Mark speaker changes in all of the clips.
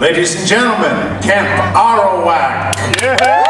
Speaker 1: Ladies and gentlemen, Camp Arawak.
Speaker 2: Yeah.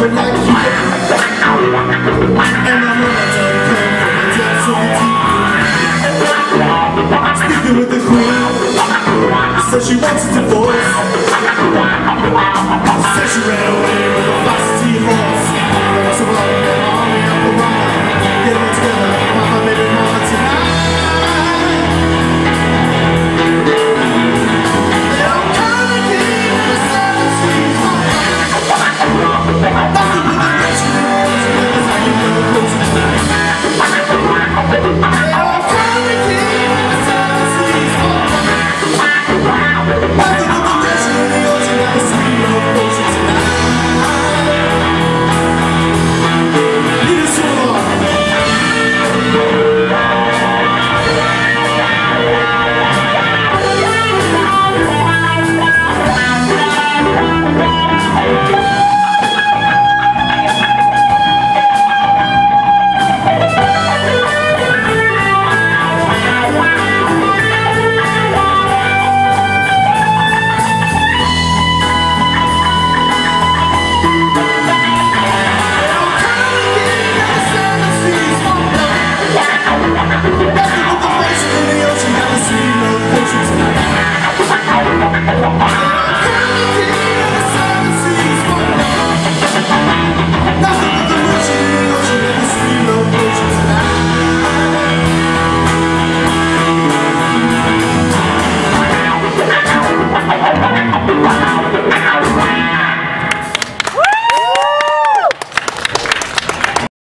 Speaker 2: with my key And I know I don't come from a dead soul Speaking with the queen. Says she wants a divorce. Says she ran